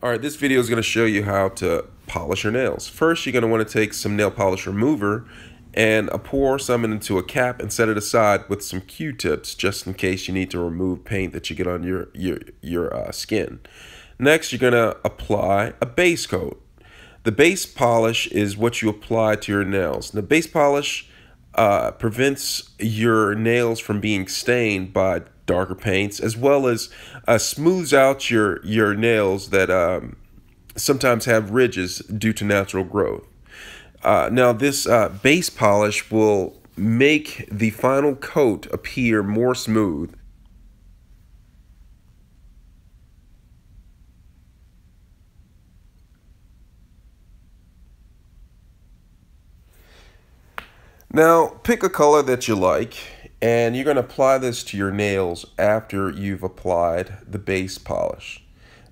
All right, this video is going to show you how to polish your nails. First, you're going to want to take some nail polish remover and pour some into a cap and set it aside with some Q-tips just in case you need to remove paint that you get on your your your uh, skin. Next, you're going to apply a base coat. The base polish is what you apply to your nails. The base polish uh, prevents your nails from being stained by darker paints, as well as uh, smooths out your your nails that um, sometimes have ridges due to natural growth. Uh, now, this uh, base polish will make the final coat appear more smooth. Now, pick a color that you like and you're going to apply this to your nails after you've applied the base polish.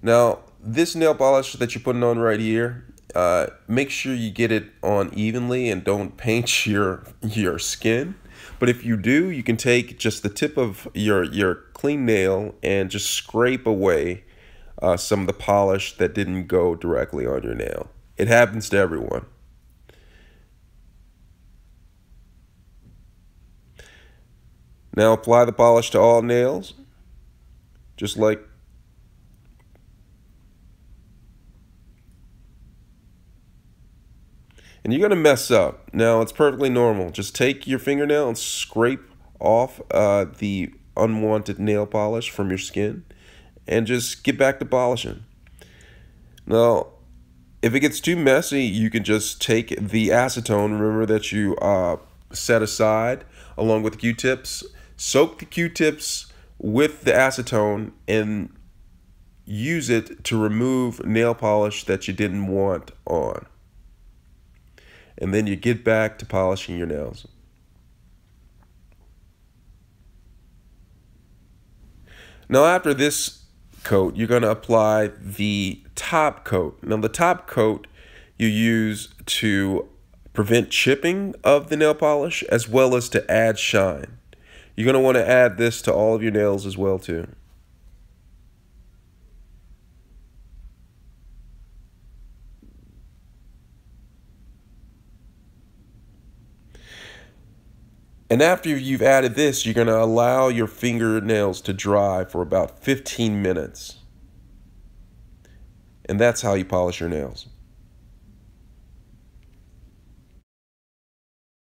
Now, this nail polish that you're putting on right here, uh, make sure you get it on evenly and don't paint your your skin. But if you do, you can take just the tip of your your clean nail and just scrape away uh, some of the polish that didn't go directly on your nail. It happens to everyone. Now apply the polish to all nails, just like and you're going to mess up. Now, it's perfectly normal. Just take your fingernail and scrape off uh, the unwanted nail polish from your skin and just get back to polishing. Now, if it gets too messy, you can just take the acetone, remember that you uh, set aside along with Q-tips, soak the Q-tips with the acetone and use it to remove nail polish that you didn't want on. And then you get back to polishing your nails. Now after this coat, you're going to apply the top coat. Now the top coat you use to prevent chipping of the nail polish as well as to add shine. You're going to want to add this to all of your nails as well too. And after you've added this, you're going to allow your fingernails to dry for about 15 minutes. And that's how you polish your nails.